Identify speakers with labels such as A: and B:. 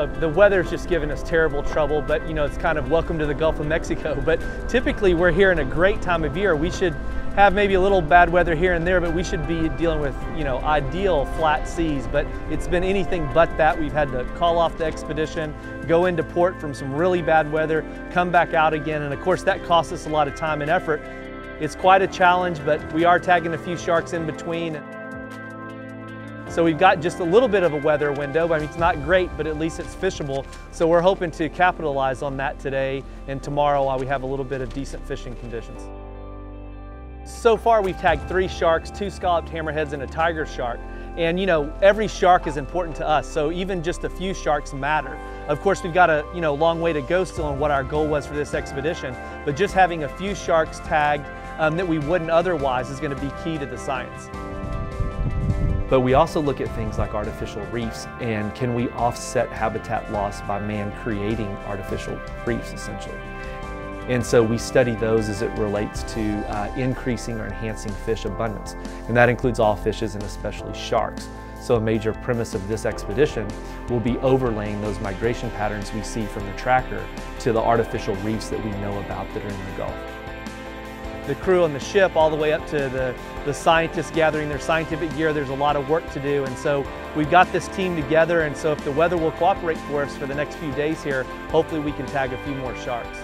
A: uh, the weather's just given us terrible trouble, but you know, it's kind of welcome to the Gulf of Mexico. But typically we're here in a great time of year. We should have maybe a little bad weather here and there, but we should be dealing with, you know, ideal flat seas. But it's been anything but that. We've had to call off the expedition, go into port from some really bad weather, come back out again. And of course that costs us a lot of time and effort. It's quite a challenge, but we are tagging a few sharks in between. So we've got just a little bit of a weather window. I mean, it's not great, but at least it's fishable. So we're hoping to capitalize on that today and tomorrow while we have a little bit of decent fishing conditions. So far we've tagged three sharks, two scalloped hammerheads and a tiger shark. And you know, every shark is important to us, so even just a few sharks matter. Of course, we've got a you know long way to go still on what our goal was for this expedition, but just having a few sharks tagged um, that we wouldn't otherwise is going to be key to the science. But we also look at things like artificial reefs and can we offset habitat loss by man creating artificial reefs essentially. And so we study those as it relates to uh, increasing or enhancing fish abundance. And that includes all fishes and especially sharks. So a major premise of this expedition will be overlaying those migration patterns we see from the tracker to the artificial reefs that we know about that are in the Gulf the crew on the ship all the way up to the, the scientists gathering their scientific gear. There's a lot of work to do. And so we've got this team together. And so if the weather will cooperate for us for the next few days here, hopefully we can tag a few more sharks.